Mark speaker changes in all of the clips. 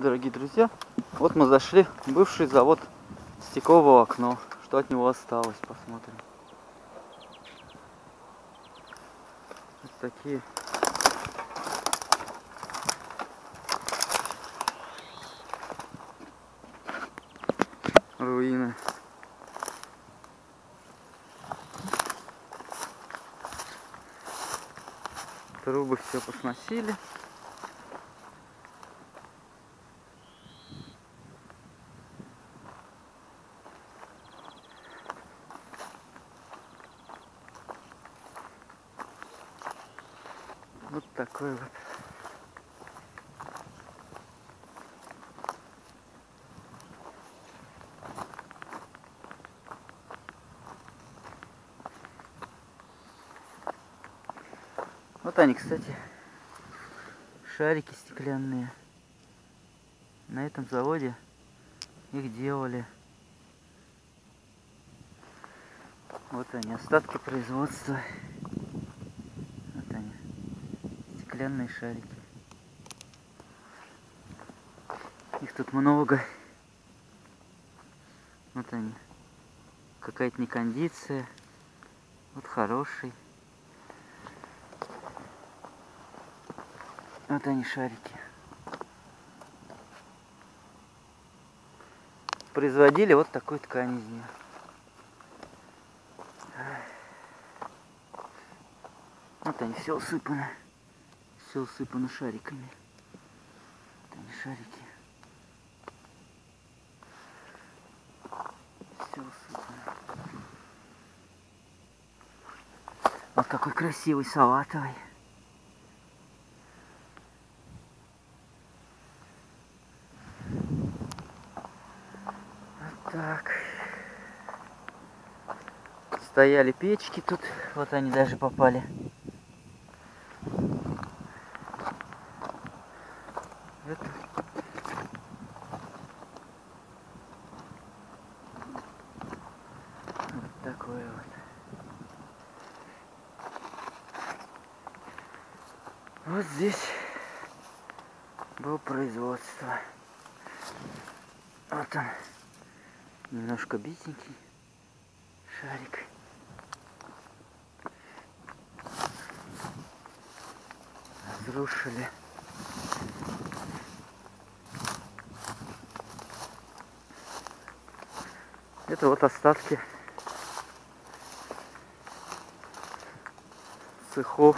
Speaker 1: дорогие друзья. Вот мы зашли в бывший завод стеклового окно. Что от него осталось, посмотрим. Вот такие руины. Трубы все посносили. Вот такой вот. Вот они, кстати, шарики стеклянные. На этом заводе их делали. Вот они, остатки производства. Вот они, стеклянные шарики. Их тут много. Вот они. Какая-то некондиция. Вот хороший. Вот они шарики. Производили вот такую ткань из нее. Вот они все усыпано. Все усыпано шариками. Вот они шарики. Все усыпано. Вот какой красивый салатовый. Так. Стояли печки тут. Вот они даже попали. Это... Вот такое вот. Вот здесь было производство. Вот он. Немножко битенький шарик. Разрушили. Это вот остатки цехов.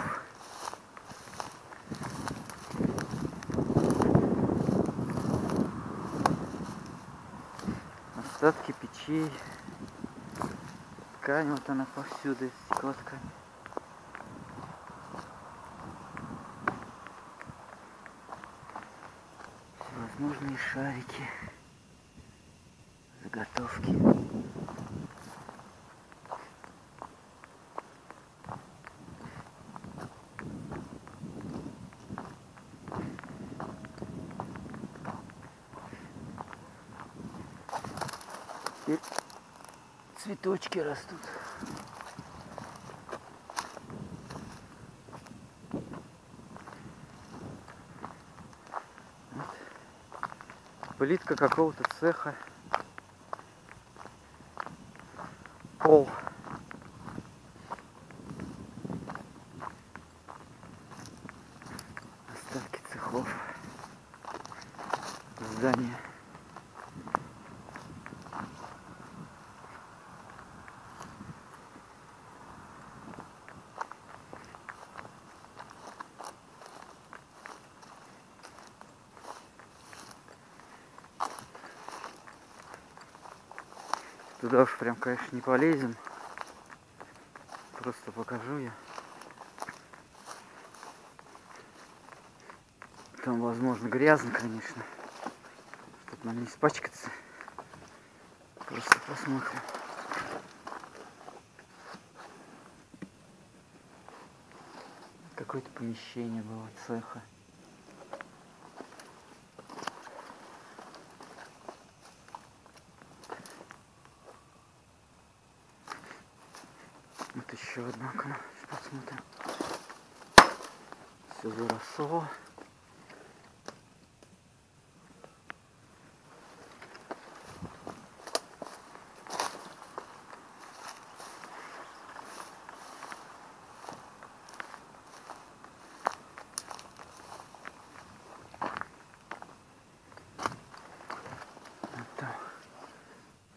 Speaker 1: остатки печей. Ткань вот она повсюду, стеклоткань. Всевозможные шарики, заготовки. Цветочки растут. Плитка какого-то цеха. Пол. Остатки цехов. Здания. Туда уж прям, конечно, не полезем. Просто покажу я. Там, возможно, грязно, конечно. Чтобы нам не испачкаться. Просто посмотрим. Какое-то помещение было цеха. красиво.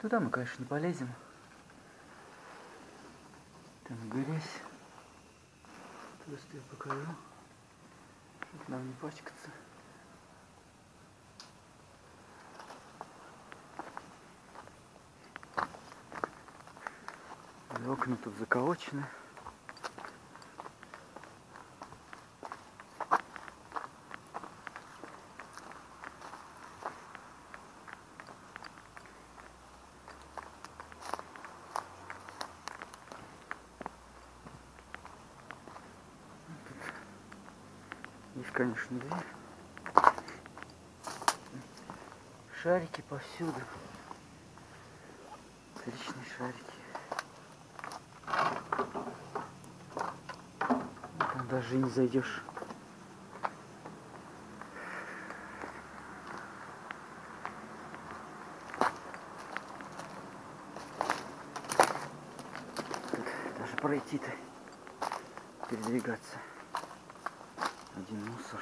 Speaker 1: Туда мы, конечно, не полезем. Там грязь. Просто я покажу нам не пачкаться. Окна тут заколочены. Есть, конечно, дверь. Шарики повсюду. Отличные шарики. Там даже не зайдешь. Даже пройти-то, передвигаться. Один мусор.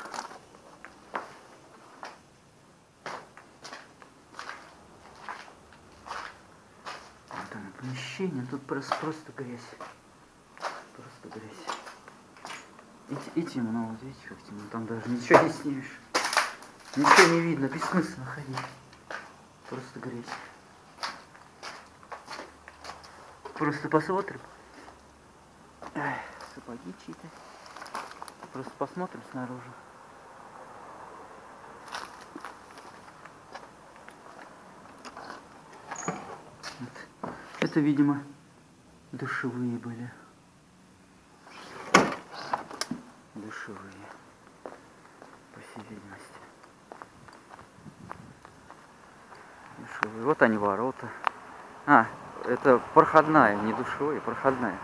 Speaker 1: Вот там помещение, тут просто, просто грязь. Просто грязь. И, и темно, вот видите, как темно. Там даже ничего не снимешь. Ничего не видно, бессмысленно ходить. Просто грязь. Просто посмотрим. Эх, сапоги чьи-то. Просто посмотрим снаружи. Вот. Это, видимо, душевые были. Душевые. По всей видимости. Душевые. Вот они ворота. А, это проходная, не душевые, проходная.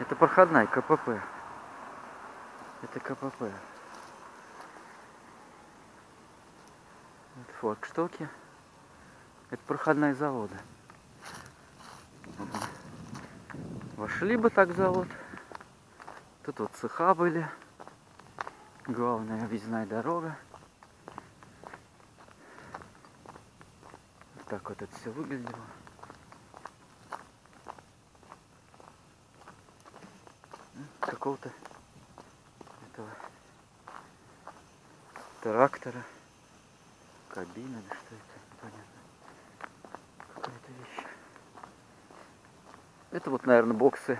Speaker 1: Это проходная КПП. Это КПП. Вот флагштоки. Это проходная завода. Вошли бы так завод. Тут вот цеха были. Главная объездная дорога. Вот так вот это все выглядело. Какого-то этого трактора. Кабина, да что это, непонятно. Какая-то вещь. Это вот, наверное, боксы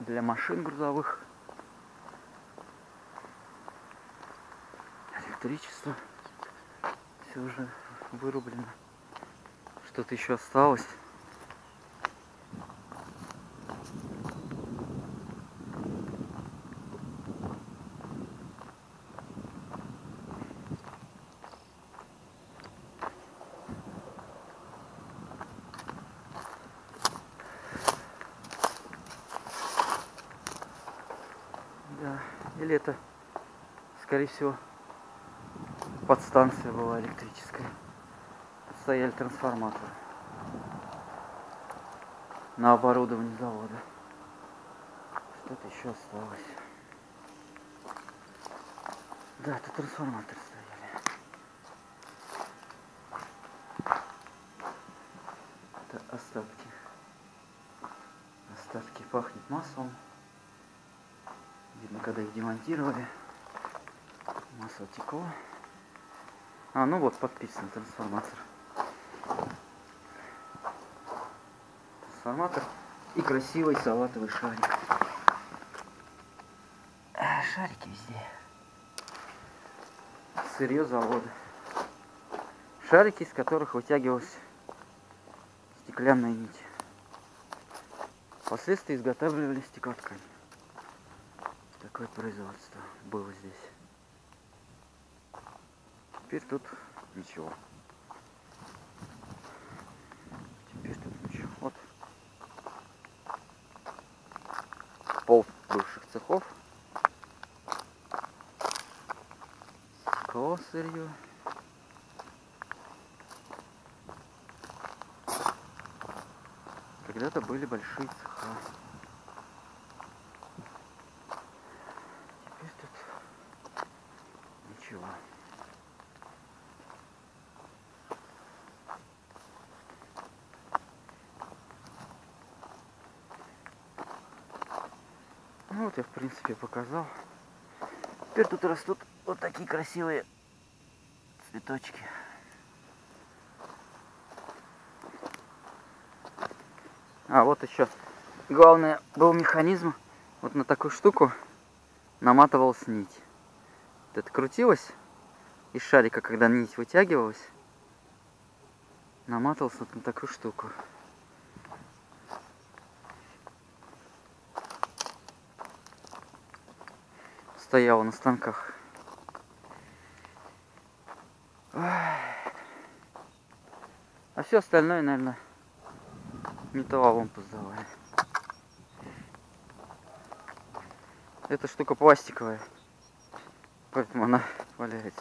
Speaker 1: для машин грузовых. Электричество. Все уже вырублено. Что-то еще осталось. Да, или это, скорее всего, подстанция была электрическая. Тут стояли трансформаторы на оборудовании завода. Что-то еще осталось. Да, тут трансформаторы стояли. Это остатки. Остатки пахнет маслом. Видно, когда их демонтировали. Масло текло. А, ну вот подписан трансформатор. Трансформатор и красивый салатовый шарик. А, Шарики везде. Сырье завода. Шарики, из которых вытягивалась стеклянная нить. Впоследствии изготавливали стеклоткань. Такое производство было здесь. Теперь тут ничего. Теперь тут ничего. Вот. Пол бывших цехов. Стекло сырье. Когда-то были большие цеха. Теперь тут ничего. Я в принципе показал. Теперь тут растут вот такие красивые цветочки. А вот еще главное был механизм вот на такую штуку наматывалась нить. Вот это крутилось из шарика, когда нить вытягивалась, наматывался вот на такую штуку. Стояла на станках. А все остальное, наверное, металлолом поздавали. Эта штука пластиковая, поэтому она валяется.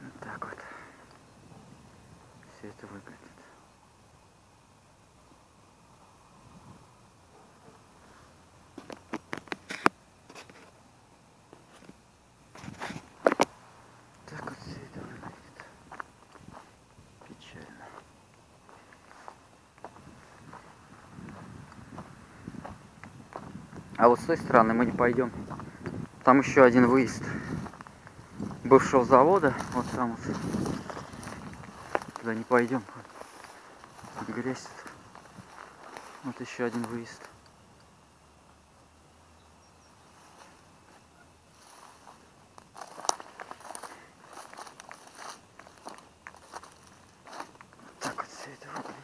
Speaker 1: Вот так вот все это выглядит. Так вот все это выглядит. Печально. А вот с той стороны мы не пойдем. Там еще один выезд бывшего завода. Вот там вот. Туда не пойдем. Грязь. Вот еще один выезд. Так вот все это выглядит.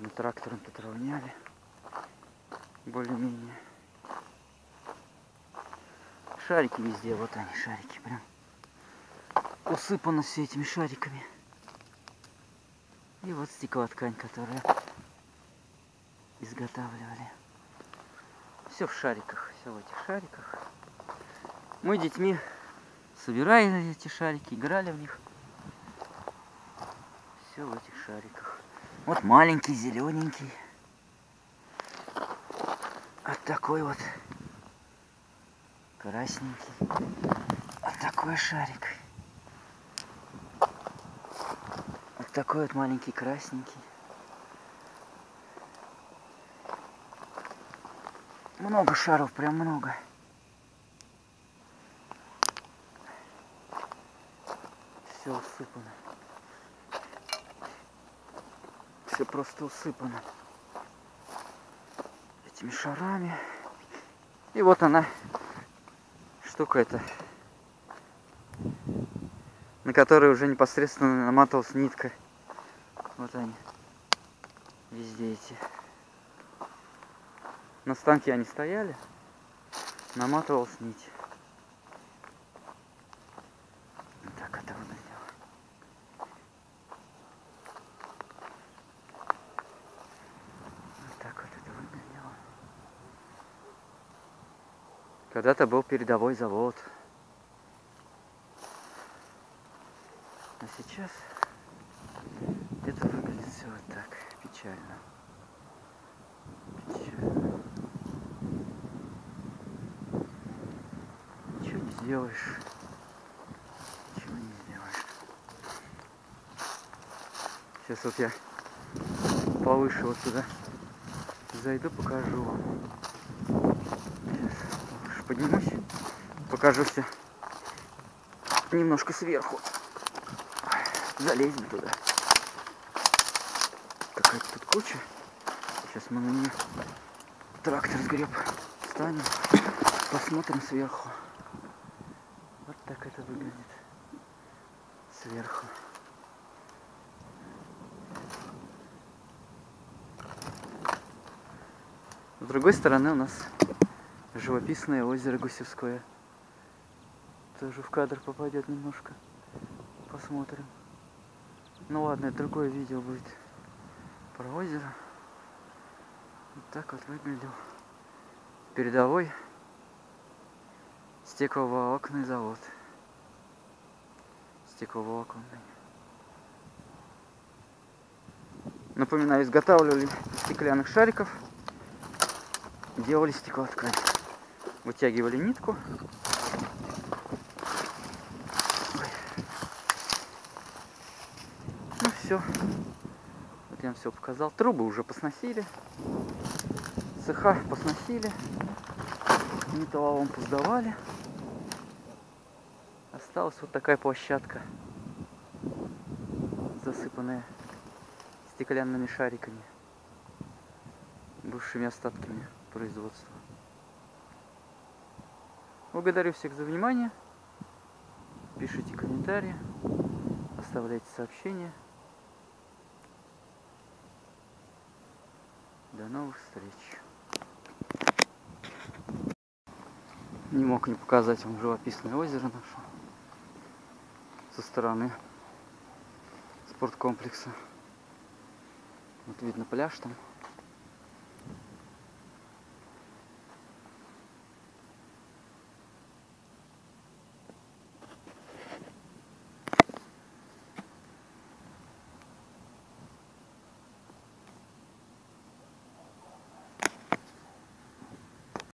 Speaker 1: Видно, трактором тут равняли. Более-менее. Шарики везде, вот они, шарики прям. Усыпано все этими шариками. И вот стеклоткань, которую изготавливали. Все в шариках, все в этих шариках. Мы детьми собирали эти шарики, играли в них. Все в этих шариках. Вот маленький, зелененький. Вот такой вот красненький. Вот такой шарик. Вот такой вот маленький красненький. Много шаров, прям много. Все усыпано. Все просто усыпано этими шарами. И вот она, штука эта, на которой уже непосредственно наматывалась нитка. Вот они, везде эти. На станке они стояли, наматывалась нить. Вот так это выглядело. Вот так вот это выглядело. Когда-то был передовой завод. А сейчас это выглядит все вот так печально. Печально. Ничего не сделаешь. Ничего не сделаешь. Сейчас вот я повыше вот сюда зайду, покажу вам. Поднимусь, покажу все немножко сверху. Залезем туда. Какая-то тут куча. Сейчас мы на нее трактор сгреб. Встанем, посмотрим сверху. Вот так это выглядит сверху. С другой стороны у нас живописное озеро Гусевское. Тоже в кадр попадет немножко. Посмотрим. Ну ладно, это другое видео будет про озеро. Вот так вот выглядел передовой стекловолоконный завод. Стекловолоконный. Напоминаю, изготавливали из стеклянных шариков, делали стеклоткань. Вытягивали нитку. Ну все. Вот я вам все показал. Трубы уже посносили. Цеха посносили. Металлолом поздавали. Осталась вот такая площадка, засыпанная стеклянными шариками, бывшими остатками производства. Благодарю всех за внимание. Пишите комментарии, оставляйте сообщения. До новых встреч. Не мог не показать вам живописное озеро наше со стороны спорткомплекса. Вот видно пляж там.